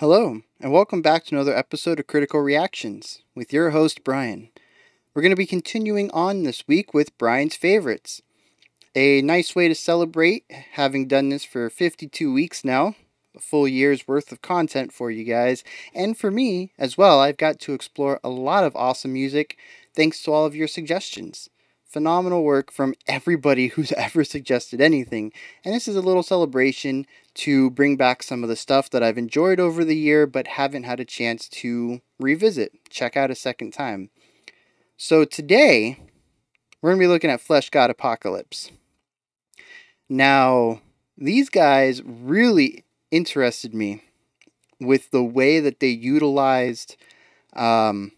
Hello, and welcome back to another episode of Critical Reactions with your host, Bryan. We're going to be continuing on this week with Bryan's favorites. A nice way to celebrate having done this for 52 weeks now, a full year's worth of content for you guys, and for me as well. I've got to explore a lot of awesome music thanks to all of your suggestions. Phenomenal work from everybody who's ever suggested anything, and this is a little celebration to bring back some of the stuff that I've enjoyed over the year but haven't had a chance to revisit, check out a second time. So today, we're going to be looking at Fleshgod Apocalypse. Now, these guys really interested me with the way that they utilized um,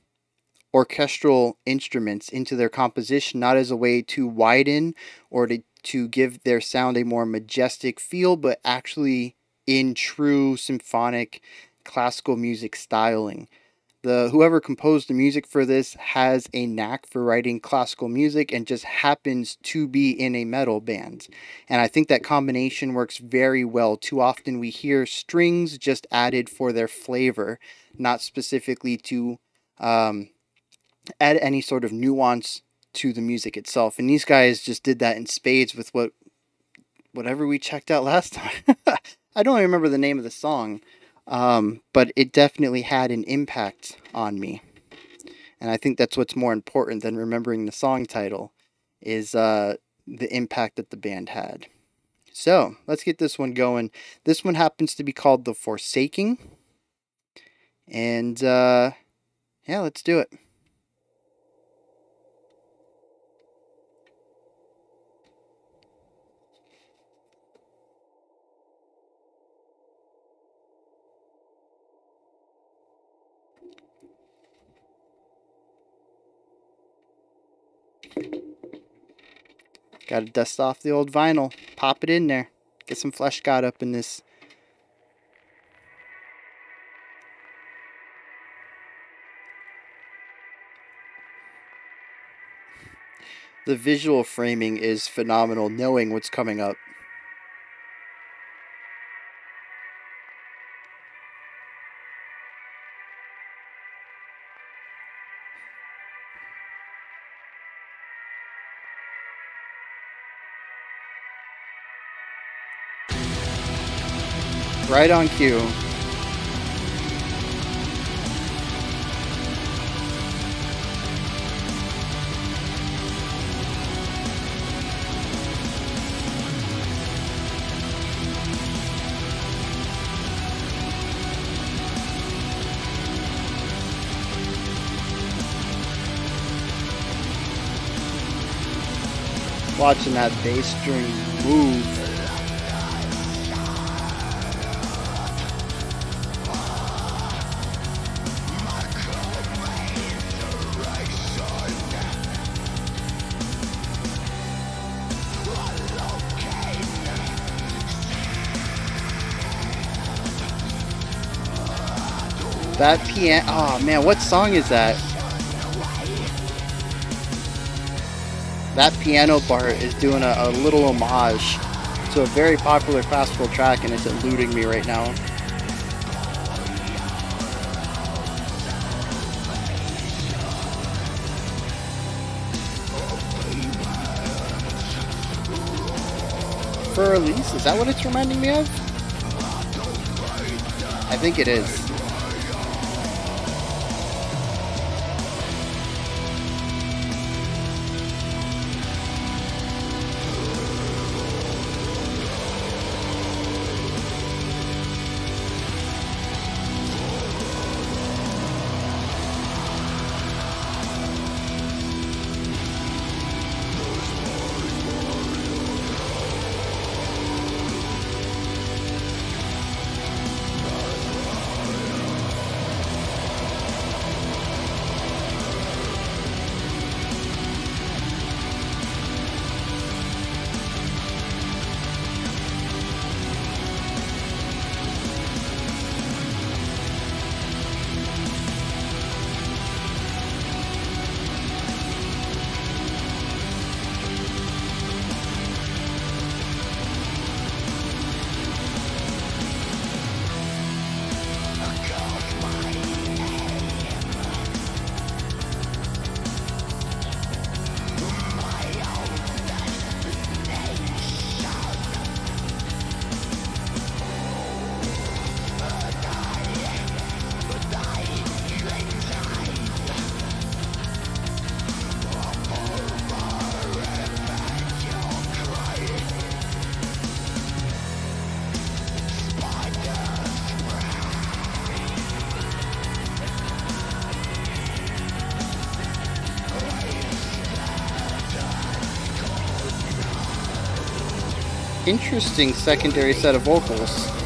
orchestral instruments into their composition, not as a way to widen or to to give their sound a more majestic feel, but actually in true symphonic classical music styling. The whoever composed the music for this has a knack for writing classical music and just happens to be in a metal band. And I think that combination works very well. Too often we hear strings just added for their flavor, not specifically to um, add any sort of nuance to the music itself. And these guys just did that in spades with what whatever we checked out last time. I don't remember the name of the song, um, but it definitely had an impact on me. And I think that's what's more important than remembering the song title is uh, the impact that the band had. So let's get this one going. This one happens to be called The Forsaking. And uh, yeah, let's do it. Got to dust off the old vinyl, pop it in there, get some Fleshgod up in this. The visual framing is phenomenal, knowing what's coming up. Right on cue. Watching that bass string move That piano. Oh man, what song is that? That piano part is doing a, a little homage to a very popular classical track, and it's eluding me right now. Fur Elise, is that what it's reminding me of? I think it is. Interesting secondary set of vocals.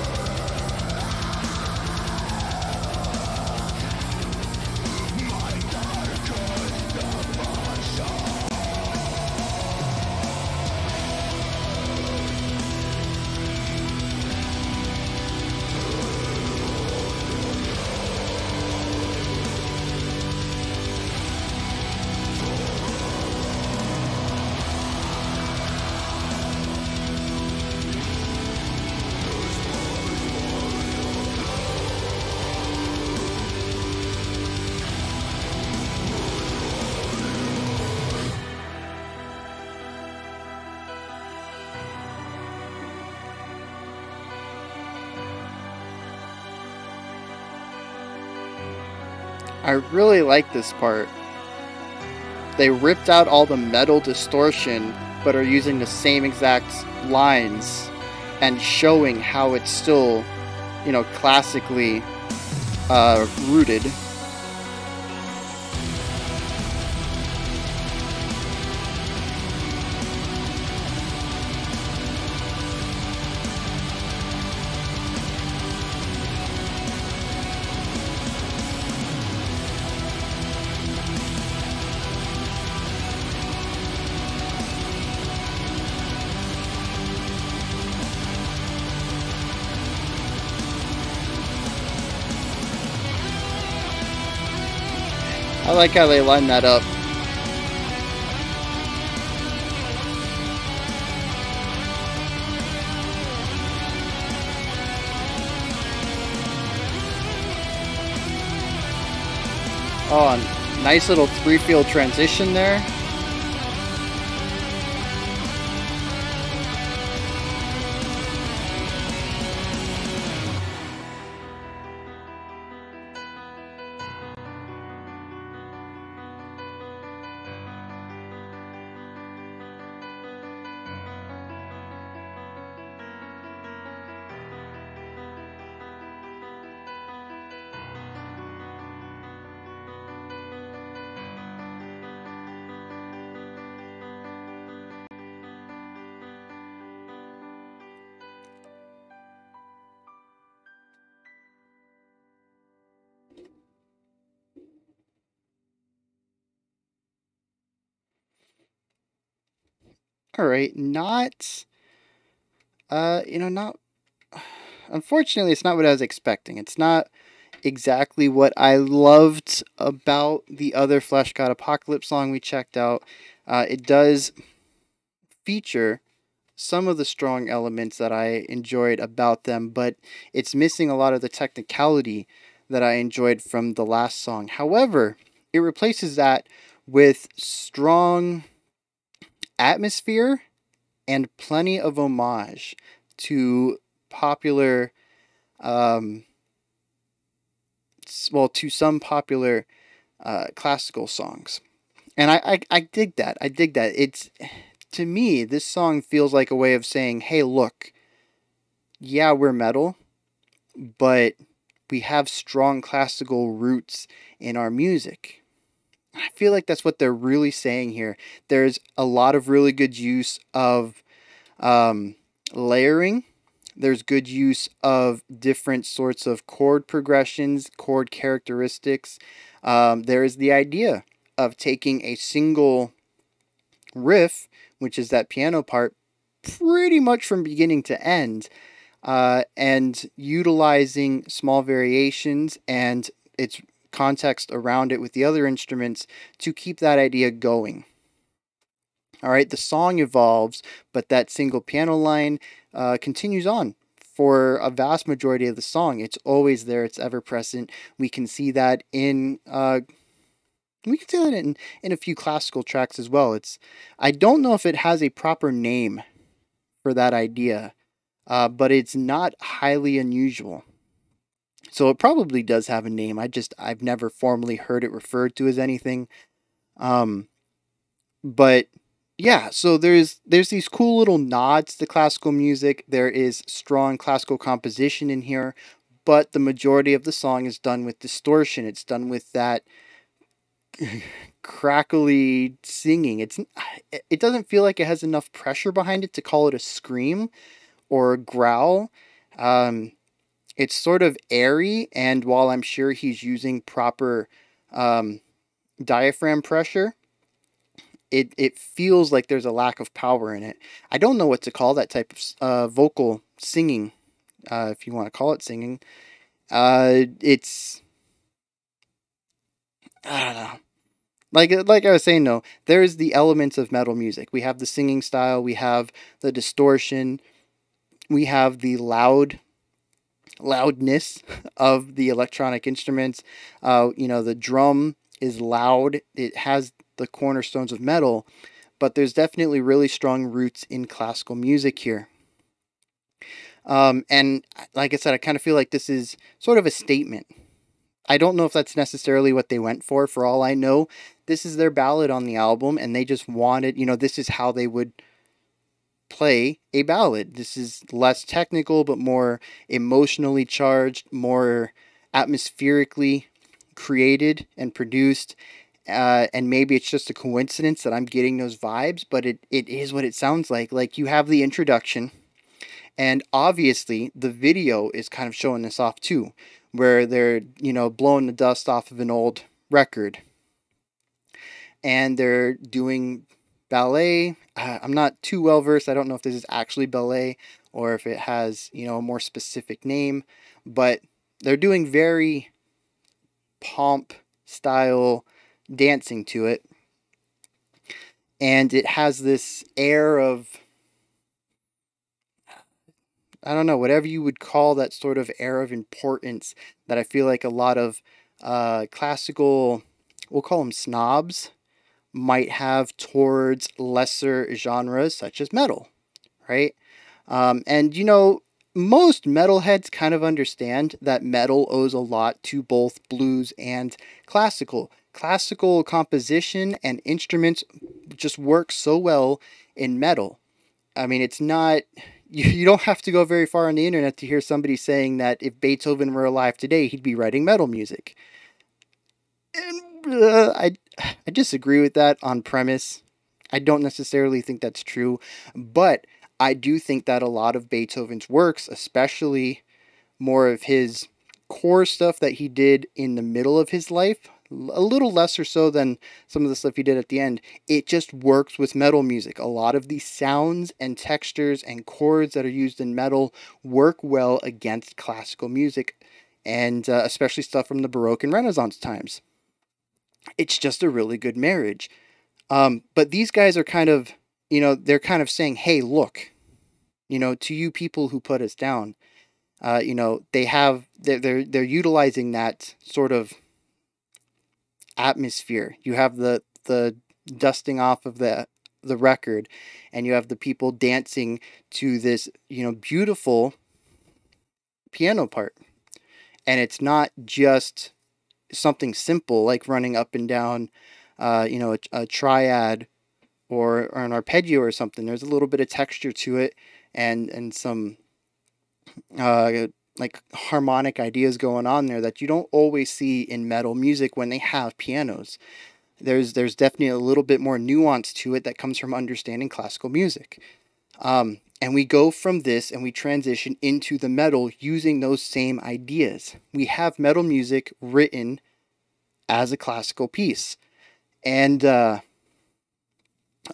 I really like this part. They ripped out all the metal distortion, but are using the same exact lines and showing how it's still, you know, classically uh, rooted. Like how they line that up. Oh, nice little three field transition there. All right, not, uh, you know, not. Unfortunately, it's not what I was expecting. It's not exactly what I loved about the other Fleshgod Apocalypse song we checked out. Uh, it does feature some of the strong elements that I enjoyed about them, but it's missing a lot of the technicality that I enjoyed from the last song. However, it replaces that with strong atmosphere and plenty of homage to popular um, well to some popular uh, classical songs. And I, I i dig that. I dig that. It's to me this song feels like a way of saying hey look yeah we're metal but we have strong classical roots in our music I feel like that's what they're really saying here. There's a lot of really good use of um, layering. There's good use of different sorts of chord progressions, chord characteristics. Um, there is the idea of taking a single riff, which is that piano part, pretty much from beginning to end, uh, and utilizing small variations and its context around it with the other instruments to keep that idea going. All right, the song evolves, but that single piano line uh, continues on for a vast majority of the song. It's always there, it's ever present. We can see that in. Uh, we can see that in, in a few classical tracks as well. It's I don't know if it has a proper name for that idea, uh, but it's not highly unusual. So it probably does have a name. I just I've never formally heard it referred to as anything. Um, but yeah, so there's there's these cool little nods to classical music. There is strong classical composition in here, but the majority of the song is done with distortion. It's done with that crackly singing. It's it doesn't feel like it has enough pressure behind it to call it a scream or a growl. Um, it's sort of airy, and while I'm sure he's using proper um, diaphragm pressure, it it feels like there's a lack of power in it. I don't know what to call that type of uh, vocal singing, uh, if you want to call it singing. Uh, it's I don't know. Like like I was saying, though, there's the elements of metal music. We have the singing style, we have the distortion, we have the loud loudness of the electronic instruments. Uh, you know, the drum is loud. It has the cornerstones of metal, but there's definitely really strong roots in classical music here. Um, and like I said, I kind of feel like this is sort of a statement. I don't know if that's necessarily what they went for. For all I know, this is their ballad on the album, and they just wanted, you know, this is how they would play a ballad. This is less technical, but more emotionally charged, more atmospherically created and produced uh, and maybe it's just a coincidence that I'm getting those vibes, but it, it is what it sounds like. Like you have the introduction, and obviously the video is kind of showing this off too, where they're, you know, blowing the dust off of an old record. And they're doing ballet. Uh, I'm not too well versed. I don't know if this is actually ballet or if it has, you know, a more specific name, but they're doing very pomp style dancing to it. And it has this air of, I don't know, whatever you would call that sort of air of importance that I feel like a lot of uh, classical, we'll call them snobs, might have towards lesser genres such as metal, right? Um, and you know, most metalheads kind of understand that metal owes a lot to both blues and classical classical composition and instruments just work so well in metal. I mean, it's not, you, you don't have to go very far on the internet to hear somebody saying that if Beethoven were alive today, he'd be writing metal music. And uh, I, I disagree with that on premise. I don't necessarily think that's true, but I do think that a lot of Beethoven's works, especially more of his core stuff that he did in the middle of his life, a little lesser so than some of the stuff he did at the end. It just works with metal music. A lot of the sounds and textures and chords that are used in metal work well against classical music, and uh, especially stuff from the Baroque and Renaissance times. It's just a really good marriage. Um, but these guys are kind of, you know, they're kind of saying, hey, look, you know, to you people who put us down. Uh, you know, they have they're, they're they're utilizing that sort of atmosphere. You have the the dusting off of the the record and you have the people dancing to this, you know, beautiful piano part. And it's not just something simple like running up and down uh, you know, a, a triad or, or an arpeggio or something. There's a little bit of texture to it and and some uh, like harmonic ideas going on there that you don't always see in metal music when they have pianos. There's there's definitely a little bit more nuance to it that comes from understanding classical music. Um, and we go from this and we transition into the metal using those same ideas. We have metal music written as a classical piece. And uh,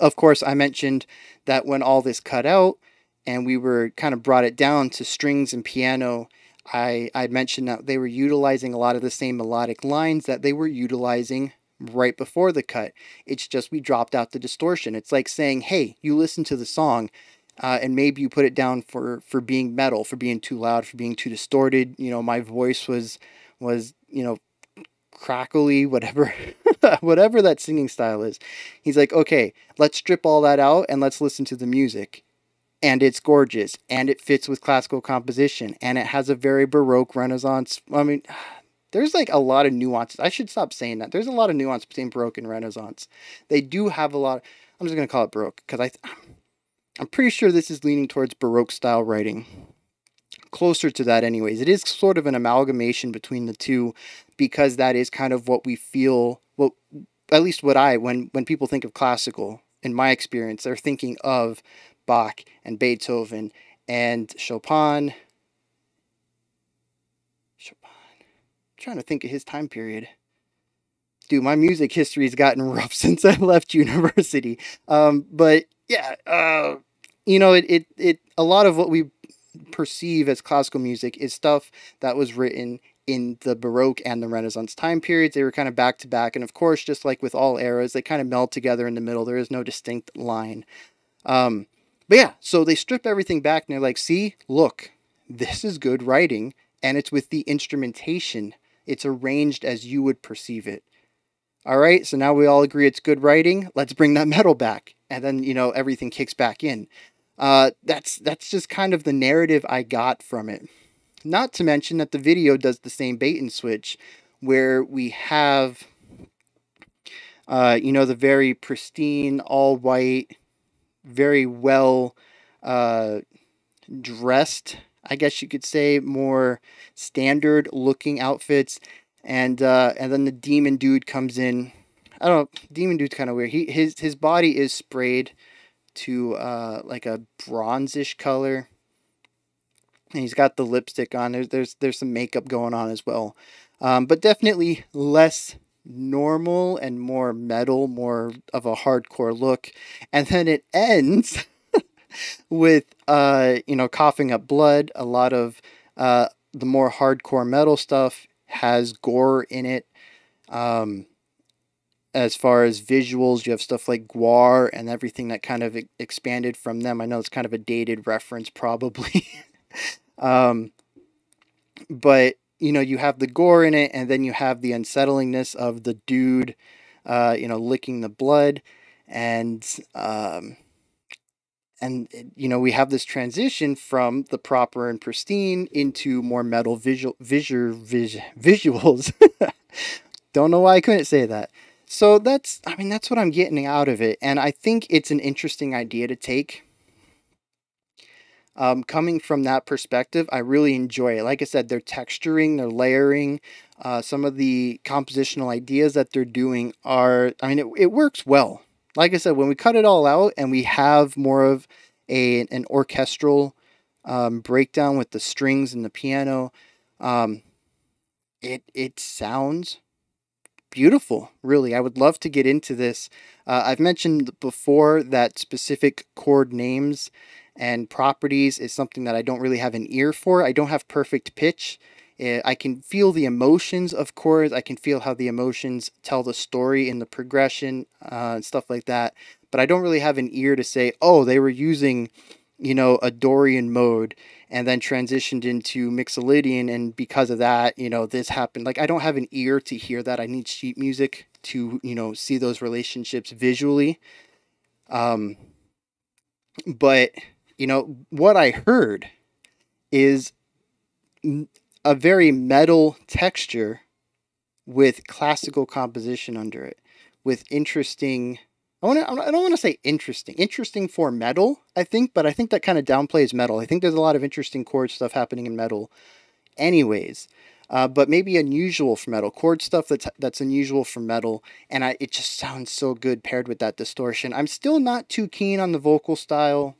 of course, I mentioned that when all this cut out, and we were kind of brought it down to strings and piano. I I mentioned that they were utilizing a lot of the same melodic lines that they were utilizing right before the cut. It's just we dropped out the distortion. It's like saying, "Hey, you listen to the song, uh, and maybe you put it down for for being metal, for being too loud, for being too distorted. You know, my voice was was you know crackly, whatever, whatever that singing style is." He's like, "Okay, let's strip all that out and let's listen to the music." and it's gorgeous and it fits with classical composition and it has a very baroque renaissance i mean there's like a lot of nuances i should stop saying that there's a lot of nuance between baroque and renaissance they do have a lot of, i'm just going to call it baroque because i i'm pretty sure this is leaning towards baroque style writing closer to that anyways it is sort of an amalgamation between the two because that is kind of what we feel what at least what I when when people think of classical, in my experience, they're thinking of Bach and Beethoven and Chopin. Chopin. I'm trying to think of his time period. Dude, my music history has gotten rough since I left university. Um, but yeah, uh, you know, it, it, it, a lot of what we perceive as classical music is stuff that was written in the Baroque and the Renaissance time periods. They were kind of back to back. And of course, just like with all eras, they kind of meld together in the middle. There is no distinct line. Um, but yeah, so they strip everything back and they're like, see, look, this is good writing. And it's with the instrumentation, it's arranged as you would perceive it. All right, so now we all agree it's good writing. Let's bring that metal back. And then, you know, everything kicks back in. Uh, that's that's just kind of the narrative I got from it. Not to mention that the video does the same bait and switch, where we have, uh, you know, the very pristine, all white, very well uh, dressed, I guess you could say, more standard looking outfits, and uh, and then the demon dude comes in. I don't know, demon dude's kind of weird. He his his body is sprayed to uh, like a bronzish color and he's got the lipstick on. There's there's there's some makeup going on as well, um, but definitely less normal and more metal, more of a hardcore look. And then it ends with uh, you know coughing up blood. A lot of uh, the more hardcore metal stuff has gore in it. Um, as far as visuals, you have stuff like GWAR and everything that kind of expanded from them. I know it's kind of a dated reference, probably. Um, but you know, you have the gore in it, and then you have the unsettlingness of the dude, uh, you know, licking the blood, and um, and you know, we have this transition from the proper and pristine into more metal visual visual vis, visuals. Don't know why I couldn't say that. So that's, I mean, that's what I'm getting out of it, and I think it's an interesting idea to take um, coming from that perspective, I really enjoy it. Like I said, they're texturing, they're layering. Uh, some of the compositional ideas that they're doing are, I mean, it, it works well. Like I said, when we cut it all out and we have more of a an orchestral um, breakdown with the strings and the piano, um, it it sounds beautiful. Really, I would love to get into this. Uh, I've mentioned before that specific chord names and properties is something that I don't really have an ear for. I don't have perfect pitch. Eh, I can feel the emotions of chords. I can feel how the emotions tell the story in the progression uh, and stuff like that. But I don't really have an ear to say, oh, they were using, you know, a Dorian mode and then transitioned into Mixolydian. And because of that, you know, this happened. Like, I don't have an ear to hear that. I need sheet music to, you know, see those relationships visually. Um, but you know, what I heard is a very metal texture with classical composition under it, with interesting. I want to. I don't want to say interesting. Interesting for metal, I think, but I think that kind of downplays metal. I think there's a lot of interesting chord stuff happening in metal, anyways. Uh, but maybe unusual for metal chord stuff that's that's unusual for metal, and I, it just sounds so good paired with that distortion. I'm still not too keen on the vocal style.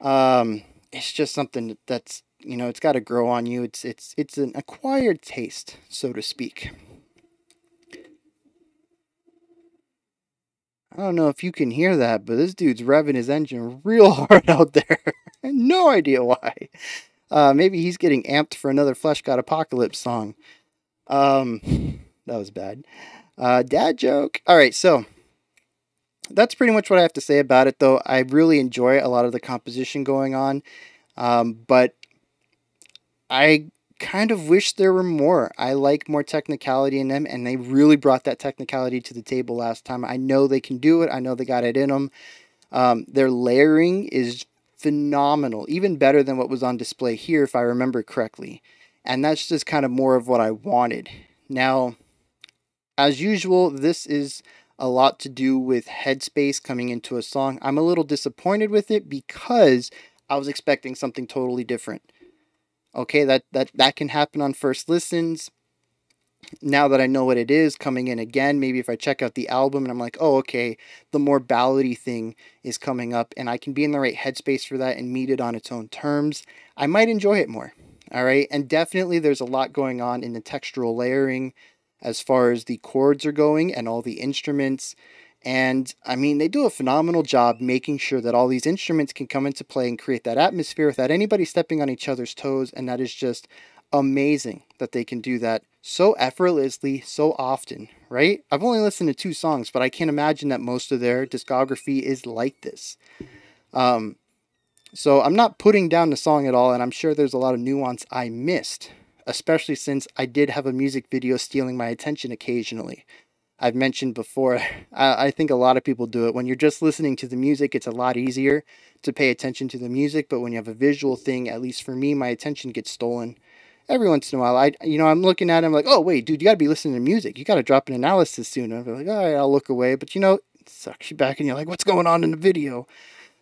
Um, it's just something that's you know it's got to grow on you. It's it's it's an acquired taste, so to speak. I don't know if you can hear that, but this dude's revving his engine real hard out there. no idea why. Uh, maybe he's getting amped for another Fleshgod Apocalypse song. Um, that was bad. Uh, dad joke. All right, so that's pretty much what I have to say about it, though. I really enjoy a lot of the composition going on, um, but I kind of wish there were more. I like more technicality in them, and they really brought that technicality to the table last time. I know they can do it. I know they got it in them. Um, their layering is phenomenal, even better than what was on display here, if I remember correctly. And that's just kind of more of what I wanted. Now, as usual, this is a lot to do with headspace coming into a song. I'm a little disappointed with it because I was expecting something totally different. Okay, that that that can happen on first listens. now that I know what it is coming in again, maybe if I check out the album and I'm like, oh, okay, the more ballady thing is coming up and I can be in the right headspace for that and meet it on its own terms, I might enjoy it more. All right. And definitely there's a lot going on in the textural layering as far as the chords are going and all the instruments. And I mean, they do a phenomenal job making sure that all these instruments can come into play and create that atmosphere without anybody stepping on each other's toes. And that is just amazing that they can do that so effortlessly, so often, right? I've only listened to two songs, but I can't imagine that most of their discography is like this. Um, so I'm not putting down the song at all, and I'm sure there's a lot of nuance I missed, especially since I did have a music video stealing my attention occasionally. I've mentioned before, I, I think a lot of people do it. When you're just listening to the music, it's a lot easier to pay attention to the music, but when you have a visual thing, at least for me, my attention gets stolen every once in a while, I you know I'm looking at him like, oh wait, dude, you got to be listening to music. You got to drop an analysis soon. I'm like, all right, I'll look away. But you know, it sucks you back, and you're like, what's going on in the video?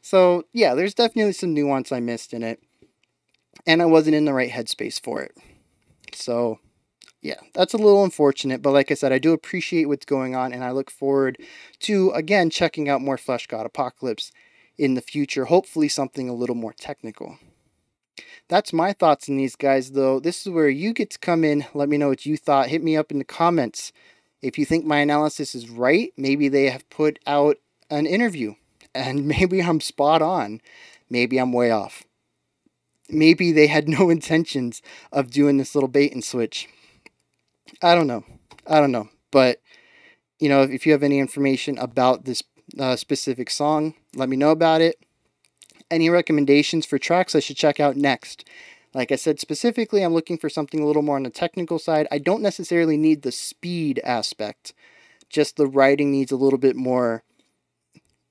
So yeah, there's definitely some nuance I missed in it, and I wasn't in the right headspace for it. So yeah, that's a little unfortunate. But like I said, I do appreciate what's going on, and I look forward to again checking out more Fleshgod Apocalypse in the future. Hopefully, something a little more technical. That's my thoughts on these guys, though. This is where you get to come in. Let me know what you thought. Hit me up in the comments. If you think my analysis is right, maybe they have put out an interview and maybe I'm spot on. Maybe I'm way off. Maybe they had no intentions of doing this little bait and switch. I don't know. I don't know. But, you know, if you have any information about this uh, specific song, let me know about it any recommendations for tracks I should check out next. Like I said, specifically, I'm looking for something a little more on the technical side. I don't necessarily need the speed aspect, just the writing needs a little bit more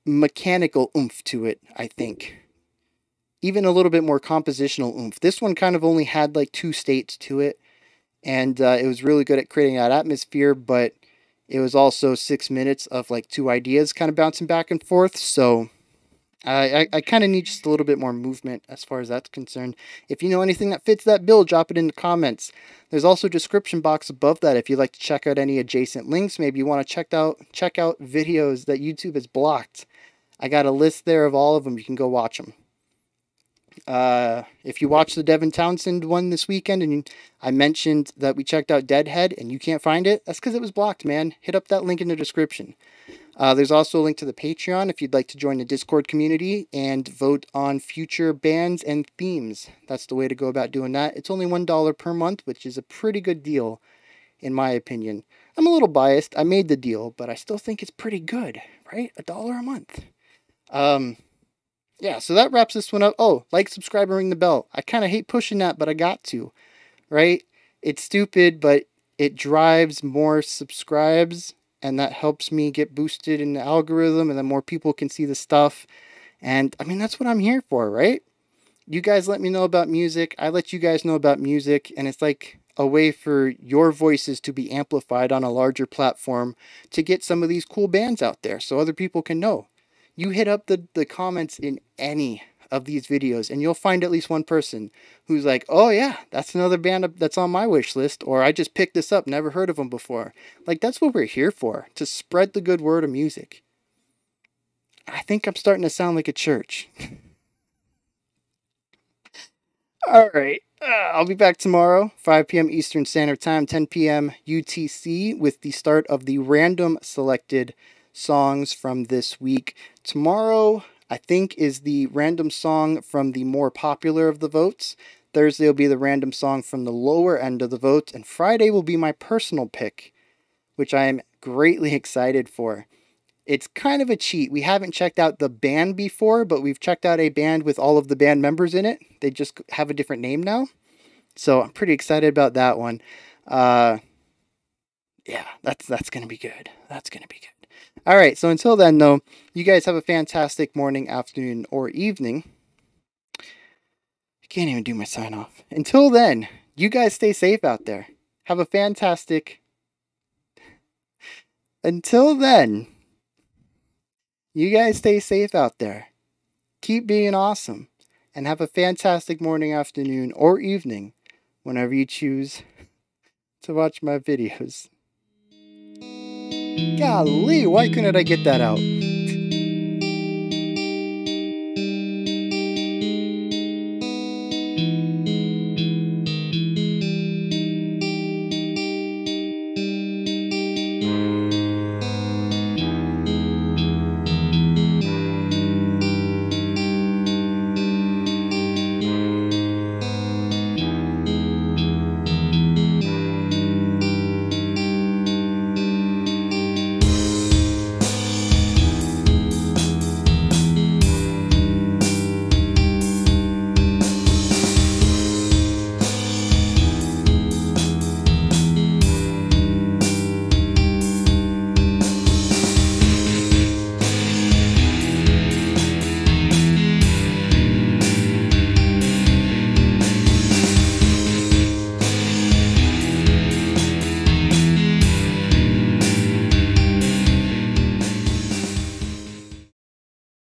mechanical oomph to it, I think. Even a little bit more compositional oomph. This one kind of only had like two states to it, and uh, it was really good at creating that atmosphere, but it was also six minutes of like two ideas kind of bouncing back and forth, so I, I, I kind of need just a little bit more movement as far as that's concerned. If you know anything that fits that bill, drop it in the comments. There's also a description box above that if you'd like to check out any adjacent links. Maybe you want to check out check out videos that YouTube has blocked. I got a list there of all of them. You can go watch them. Uh, if you watch the Devin Townsend one this weekend and you, I mentioned that we checked out Deadhead and you can't find it, that's because it was blocked, man. Hit up that link in the description. Uh, there's also a link to the Patreon if you'd like to join the Discord community and vote on future bands and themes. That's the way to go about doing that. It's only $1 per month, which is a pretty good deal, in my opinion. I'm a little biased. I made the deal, but I still think it's pretty good, right? A dollar a month. Um, yeah, so that wraps this one up. Oh, like, subscribe, and ring the bell. I kind of hate pushing that, but I got to, right? It's stupid, but it drives more subscribes and that helps me get boosted in the algorithm and then more people can see the stuff and i mean that's what i'm here for right you guys let me know about music i let you guys know about music and it's like a way for your voices to be amplified on a larger platform to get some of these cool bands out there so other people can know you hit up the, the comments in any of these videos and you'll find at least one person who's like, "Oh yeah, that's another band that's on my wish list," or "I just picked this up, never heard of them before." Like that's what we're here for, to spread the good word of music. I think I'm starting to sound like a church. All right. Uh, I'll be back tomorrow, 5 p.m. Eastern Standard Time, 10 p.m. UTC, with the start of the random selected songs from this week. Tomorrow, I think, is the random song from the more popular of the votes. Thursday will be the random song from the lower end of the votes. And Friday will be my personal pick, which I am greatly excited for. It's kind of a cheat. We haven't checked out the band before, but we've checked out a band with all of the band members in it. They just have a different name now. So I'm pretty excited about that one. Uh, yeah, that's that's gonna be good. That's gonna be good. All right, so until then, though, you guys have a fantastic morning, afternoon, or evening. I can't even do my sign off. Until then, you guys stay safe out there. Have a fantastic. Until then, you guys stay safe out there. Keep being awesome. And have a fantastic morning, afternoon, or evening whenever you choose to watch my videos. Golly, why couldn't I get that out?